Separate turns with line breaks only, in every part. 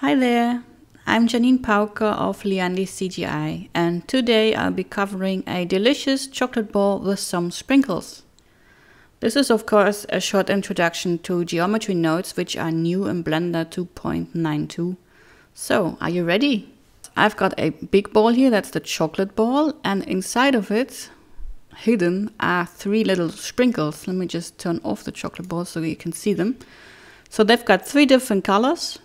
Hi there, I'm Janine Pauker of Liandi CGI and today I'll be covering a delicious chocolate ball with some sprinkles. This is of course a short introduction to geometry nodes which are new in Blender 2.92. So, are you ready? I've got a big ball here, that's the chocolate ball, and inside of it, hidden, are three little sprinkles. Let me just turn off the chocolate ball so you can see them. So they've got three different colors,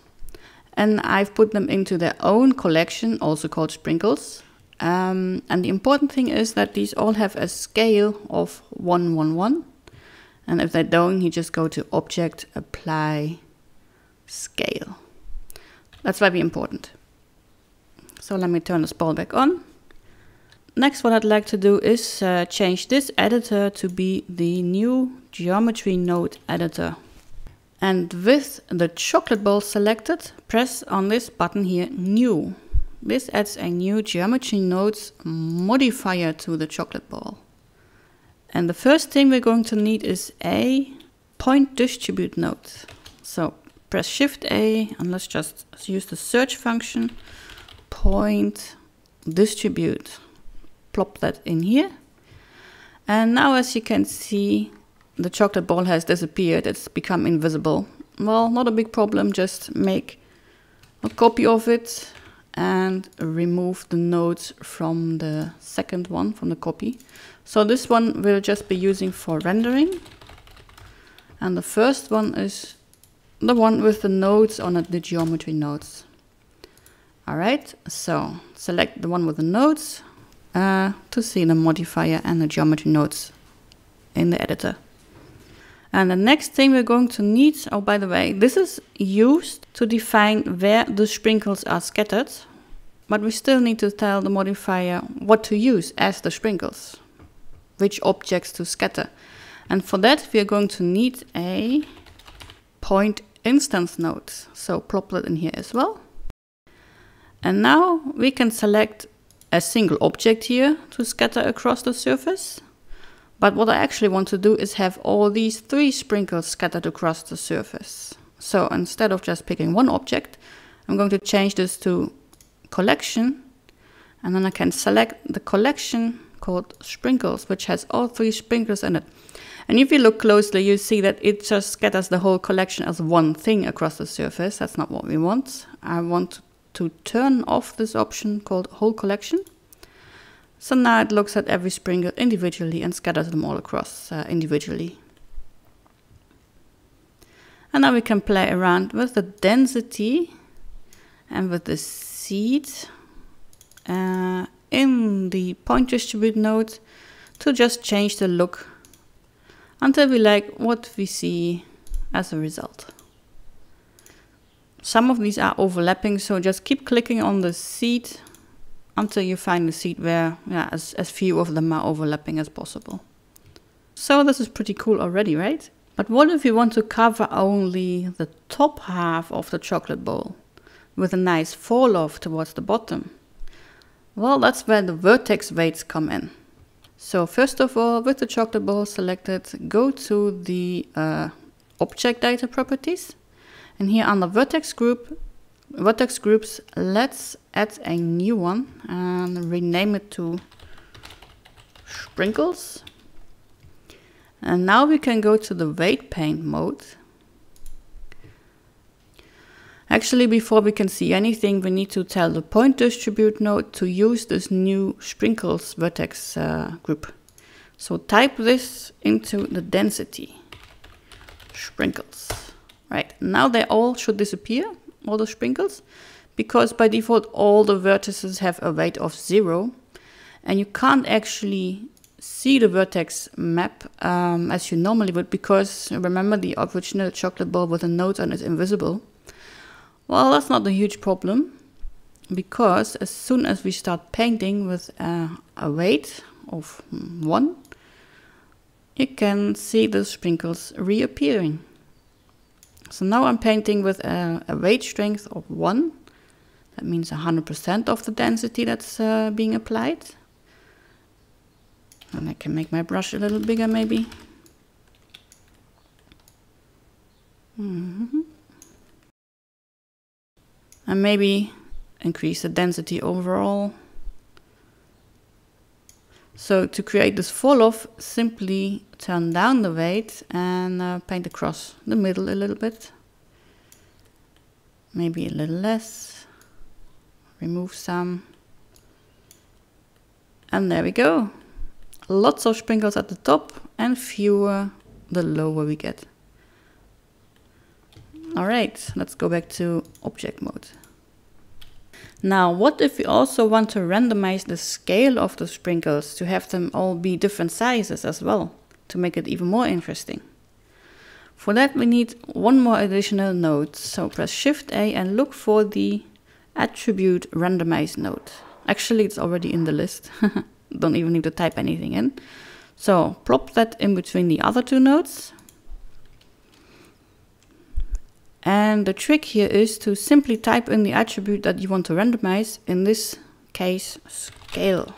and I've put them into their own collection, also called sprinkles. Um, and the important thing is that these all have a scale of 111. And if they don't, you just go to Object, Apply, Scale. That's very important. So let me turn this ball back on. Next what I'd like to do is uh, change this editor to be the new geometry node editor. And with the chocolate ball selected, press on this button here, new. This adds a new geometry nodes modifier to the chocolate ball. And the first thing we're going to need is a point distribute node. So press shift A and let's just use the search function point distribute. Plop that in here. And now as you can see, the chocolate ball has disappeared. It's become invisible. Well, not a big problem. Just make a copy of it and remove the nodes from the second one, from the copy. So this one we'll just be using for rendering. And the first one is the one with the nodes on it, the geometry nodes. All right, so select the one with the nodes uh, to see the modifier and the geometry nodes in the editor. And the next thing we're going to need, oh by the way, this is used to define where the sprinkles are scattered, but we still need to tell the modifier what to use as the sprinkles, which objects to scatter. And for that we are going to need a point instance node. So plop that in here as well. And now we can select a single object here to scatter across the surface. But what I actually want to do is have all these three sprinkles scattered across the surface. So instead of just picking one object, I'm going to change this to collection. And then I can select the collection called sprinkles, which has all three sprinkles in it. And if you look closely, you see that it just scatters the whole collection as one thing across the surface. That's not what we want. I want to turn off this option called whole collection. So now it looks at every sprinkle individually and scatters them all across uh, individually. And now we can play around with the density and with the seed uh, in the point distribute node to just change the look until we like what we see as a result. Some of these are overlapping, so just keep clicking on the seed until you find a seed where yeah, as, as few of them are overlapping as possible. So this is pretty cool already, right? But what if you want to cover only the top half of the chocolate bowl with a nice fall off towards the bottom? Well, that's where the vertex weights come in. So first of all, with the chocolate bowl selected, go to the uh, object data properties and here the vertex group, vertex groups, let's add a new one and rename it to sprinkles. And now we can go to the weight paint mode. Actually, before we can see anything, we need to tell the point distribute node to use this new sprinkles vertex uh, group. So type this into the density, sprinkles. Right, now they all should disappear, all the sprinkles, because by default all the vertices have a weight of zero and you can't actually see the vertex map um, as you normally would because remember the original chocolate ball with the nodes on it is invisible. Well, that's not a huge problem because as soon as we start painting with uh, a weight of one, you can see the sprinkles reappearing. So now I'm painting with a, a weight strength of 1. That means 100% of the density that's uh, being applied. And I can make my brush a little bigger maybe. Mm -hmm. And maybe increase the density overall. So to create this fall off, simply turn down the weight and uh, paint across the middle a little bit. Maybe a little less. Remove some. And there we go. Lots of sprinkles at the top and fewer the lower we get. Alright, let's go back to object mode. Now, what if we also want to randomize the scale of the sprinkles to have them all be different sizes as well, to make it even more interesting? For that we need one more additional node, so press Shift A and look for the attribute randomize node. Actually, it's already in the list. Don't even need to type anything in. So plop that in between the other two nodes And the trick here is to simply type in the attribute that you want to randomize, in this case, scale.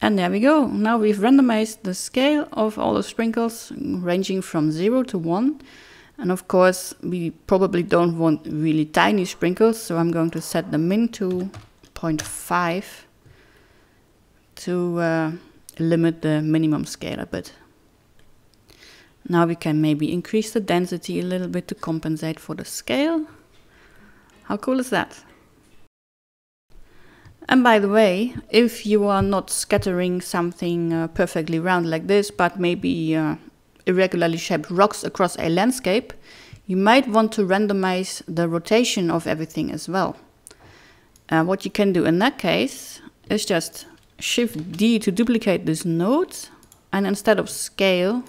And there we go. Now we've randomized the scale of all the sprinkles ranging from 0 to 1. And of course, we probably don't want really tiny sprinkles, so I'm going to set the min to 0.5 to uh, limit the minimum scale a bit. Now we can maybe increase the density a little bit to compensate for the scale. How cool is that? And by the way, if you are not scattering something uh, perfectly round like this, but maybe uh, irregularly shaped rocks across a landscape, you might want to randomize the rotation of everything as well. Uh, what you can do in that case is just Shift D to duplicate this node, and instead of scale,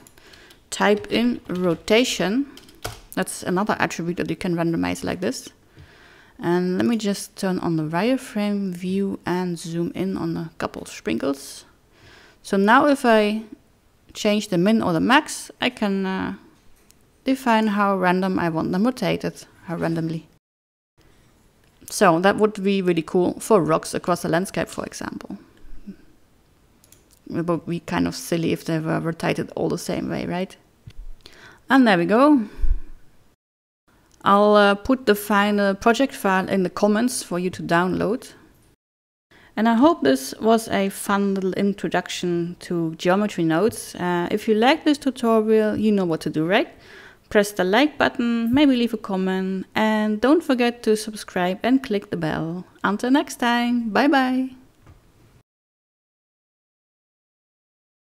type in rotation. That's another attribute that you can randomize like this. And let me just turn on the wireframe view and zoom in on a couple sprinkles. So now if I change the min or the max, I can uh, define how random I want them rotated, how randomly. So that would be really cool for rocks across the landscape, for example. It would be kind of silly if they were rotated all the same way, right? And there we go. I'll uh, put the final project file in the comments for you to download. And I hope this was a fun little introduction to geometry nodes. Uh, if you like this tutorial, you know what to do, right? Press the like button, maybe leave a comment, and don't forget to subscribe and click the bell. Until next time, bye bye!